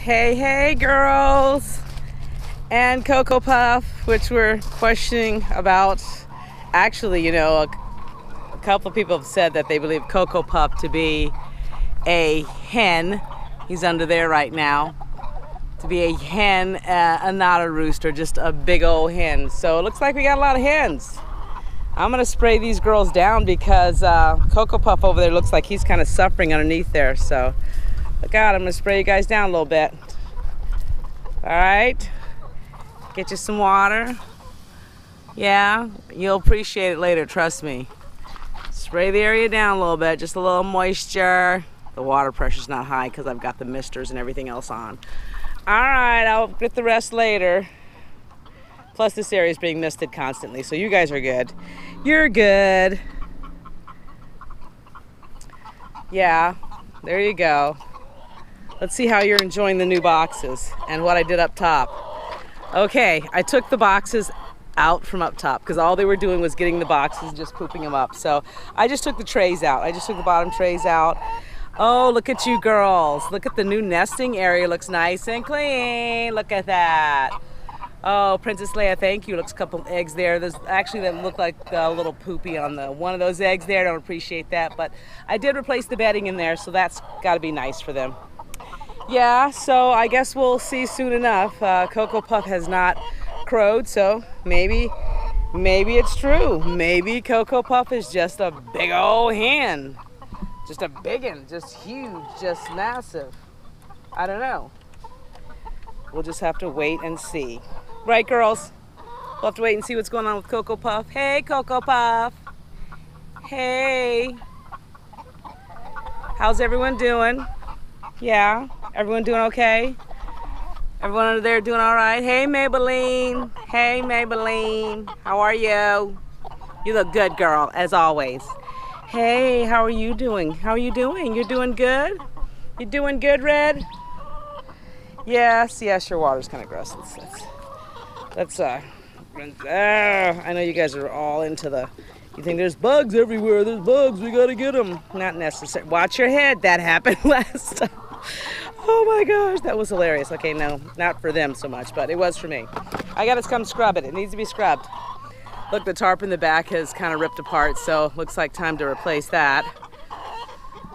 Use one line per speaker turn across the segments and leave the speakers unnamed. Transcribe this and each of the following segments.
Hey, hey, girls. And Cocoa Puff, which we're questioning about. Actually, you know, a, a couple of people have said that they believe Cocoa Puff to be a hen. He's under there right now. To be a hen uh, and not a rooster, just a big old hen. So it looks like we got a lot of hens. I'm gonna spray these girls down because uh, Cocoa Puff over there looks like he's kind of suffering underneath there. So look out, I'm gonna spray you guys down a little bit. All right, get you some water. Yeah, you'll appreciate it later, trust me. Spray the area down a little bit, just a little moisture. The water pressure's not high because I've got the misters and everything else on. All right, I'll get the rest later. Plus this area is being misted constantly, so you guys are good. You're good. Yeah, there you go. Let's see how you're enjoying the new boxes and what I did up top. Okay, I took the boxes out from up top because all they were doing was getting the boxes and just pooping them up. So I just took the trays out. I just took the bottom trays out. Oh, look at you girls. Look at the new nesting area. Looks nice and clean. Look at that. Oh, Princess Leia, thank you. Looks a couple eggs there. There's actually that look like a little poopy on the one of those eggs there. Don't appreciate that, but I did replace the bedding in there, so that's got to be nice for them. Yeah, so I guess we'll see soon enough. Uh, Cocoa Puff has not crowed, so maybe, maybe it's true. Maybe Cocoa Puff is just a big old hen, just a big one, just huge, just massive. I don't know. We'll just have to wait and see. Right, girls? We'll have to wait and see what's going on with Cocoa Puff. Hey, Cocoa Puff. Hey. How's everyone doing? Yeah? Everyone doing okay? Everyone under there doing all right? Hey, Maybelline. Hey, Maybelline. How are you? You look good, girl, as always. Hey, how are you doing? How are you doing? You're doing good? You doing good, Red? Yes, yes, your water's kind of gross. Let's, let's, let's uh, uh, I know you guys are all into the, you think there's bugs everywhere, there's bugs, we gotta get them. Not necessary. Watch your head, that happened last time. Oh my gosh, that was hilarious. Okay, no, not for them so much, but it was for me. I gotta come scrub it, it needs to be scrubbed. Look, the tarp in the back has kind of ripped apart, so looks like time to replace that.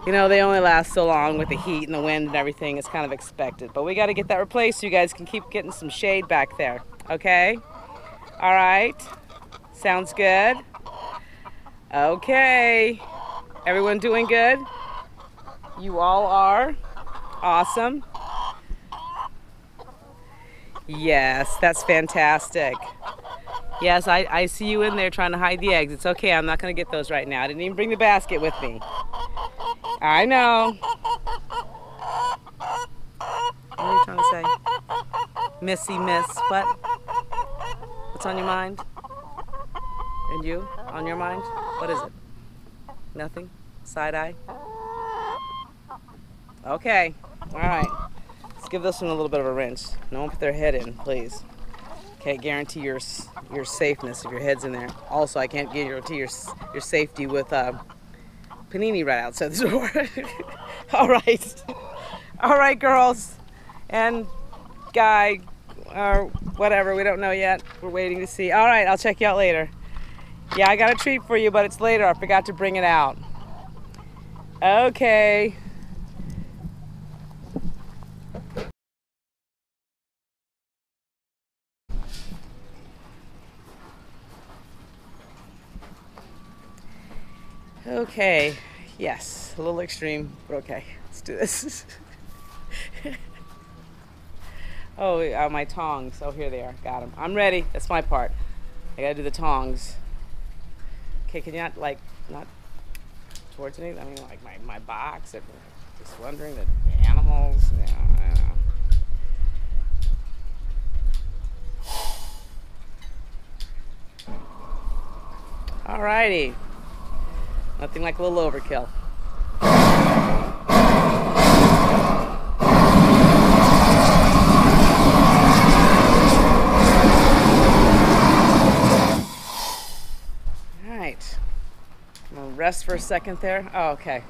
You know, they only last so long with the heat and the wind and everything. It's kind of expected. But we got to get that replaced so you guys can keep getting some shade back there. Okay? All right. Sounds good. Okay. Everyone doing good? You all are? Awesome. Yes, that's fantastic. Yes, I, I see you in there trying to hide the eggs. It's okay, I'm not going to get those right now. I didn't even bring the basket with me. I know. What are you trying to say? Missy miss, what? What's on your mind? And you? On your mind? What is it? Nothing? Side eye? Okay. All right. Let's give this one a little bit of a rinse. No one put their head in, please. Can't guarantee your your safeness if your head's in there. Also, I can't guarantee your your safety with uh, panini right outside the door. All right. All right, girls and guy or whatever. We don't know yet. We're waiting to see. All right, I'll check you out later. Yeah, I got a treat for you, but it's later. I forgot to bring it out. Okay. Okay, yes, a little extreme, but okay, let's do this. oh, uh, my tongs. Oh, here they are. Got them. I'm ready. That's my part. I gotta do the tongs. Okay, can you not, like, not towards me? I mean, like, my, my box. And just wondering the animals. Yeah, I know. Alrighty. Nothing like a little overkill. Alright. I'm gonna rest for a second there. Oh, okay.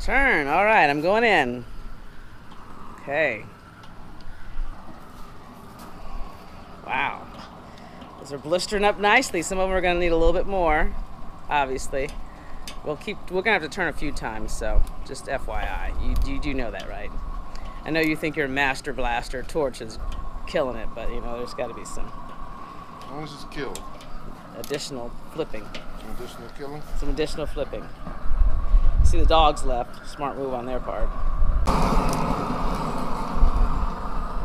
Turn. All right, I'm going in. Okay. Wow. Those are blistering up nicely. Some of them are going to need a little bit more, obviously. We'll keep. We're going to have to turn a few times, so just FYI. You, you do know that, right? I know you think your master blaster torch is killing it, but you know there's got to be some.
Long as it's killed.
Additional flipping.
Some additional killing.
Some additional flipping. See the dogs left. Smart move on their part.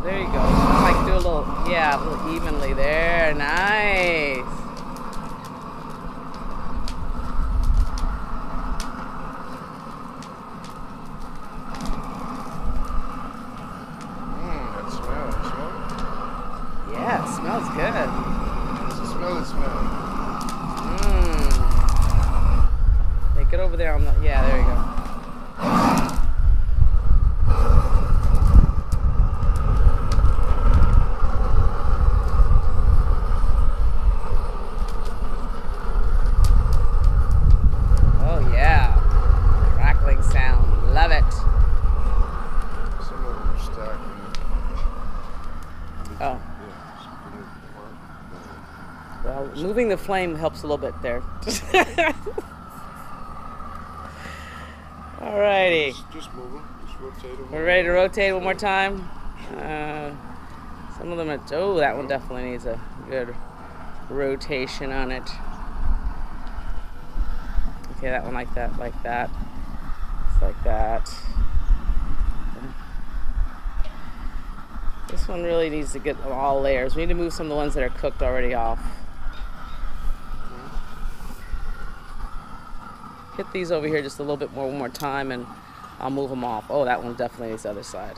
There you go. Like do a little, yeah, a little evenly there. Nice.
Mmm, that smell. You smell it?
Yeah, it smells good.
It's a smell it smell.
Mmm. Hey, get over there on the, yeah, there you go. Oh yeah. Crackling sound. Love it.
Some of them are stacked. and-
Oh.
Yeah, some of them are- uh,
Well, moving the flame helps a little bit there. Alrighty.
Just, just move them. Just rotate them.
We're ready to rotate one more time. Uh, some of them are, oh, that one definitely needs a good rotation on it. Okay, that one like that, like that. Just like that. This one really needs to get all layers. We need to move some of the ones that are cooked already off. Hit these over here just a little bit more one more time and I'll move them off. Oh, that one definitely needs the other side.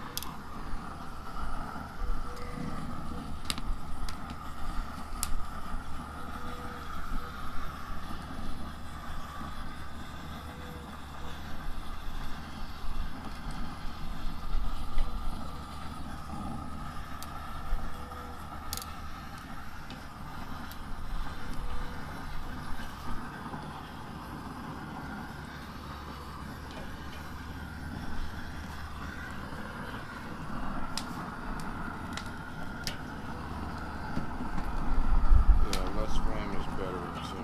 Yeah, less flame is better. So.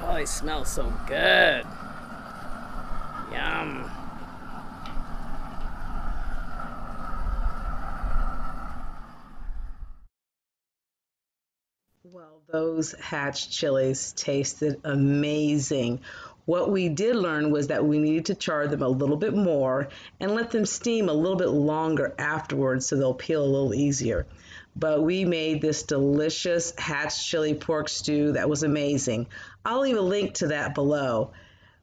Oh, they smell so good. Yum. Well, those hatch chilies tasted amazing. What we did learn was that we needed to char them a little bit more and let them steam a little bit longer afterwards so they'll peel a little easier. But we made this delicious hatch chili pork stew that was amazing. I'll leave a link to that below.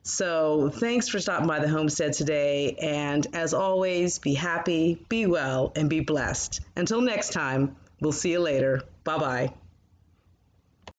So, thanks for stopping by the homestead today. And as always, be happy, be well, and be blessed. Until next time, we'll see you later. Bye bye.